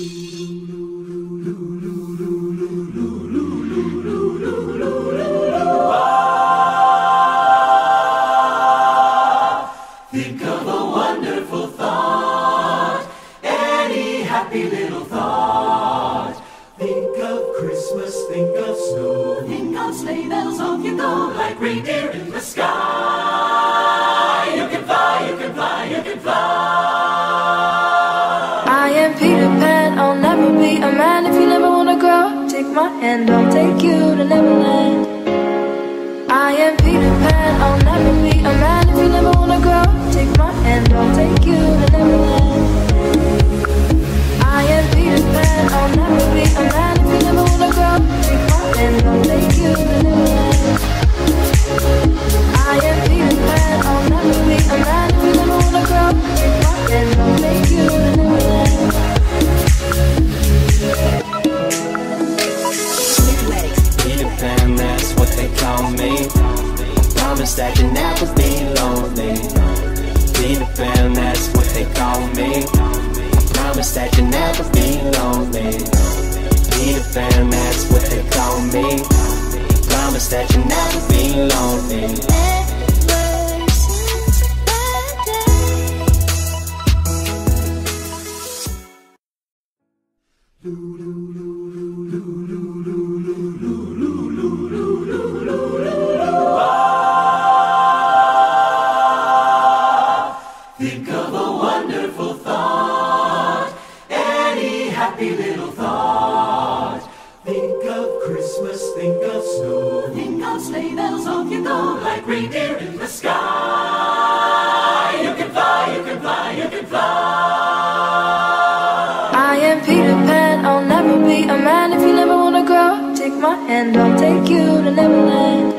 Think of a wonderful thought, any happy little thought. Think of Christmas, think of snow, think of sleigh bells, off you go like reindeer in the sky. You can fly, you can fly, you can fly. I am Peter Pan, my hand, I'll take you to Neverland. I am Peter Pan, I'll never be a man if you never wanna grow. Take my hand, I'll take Promise that you never be lonely. Peter Pan, that's what they call me. Promise that you'll never be lonely. Peter Pan, that's what they call me. Promise that you'll never be lonely. Think of a wonderful thought, any happy little thought. Think of Christmas, think of snow, think of sleigh bells, off you go like reindeer in the sky. You can fly, you can fly, you can fly. I am Peter Pan, I'll never be a man if you never wanna grow. Take my hand, I'll take you to Neverland.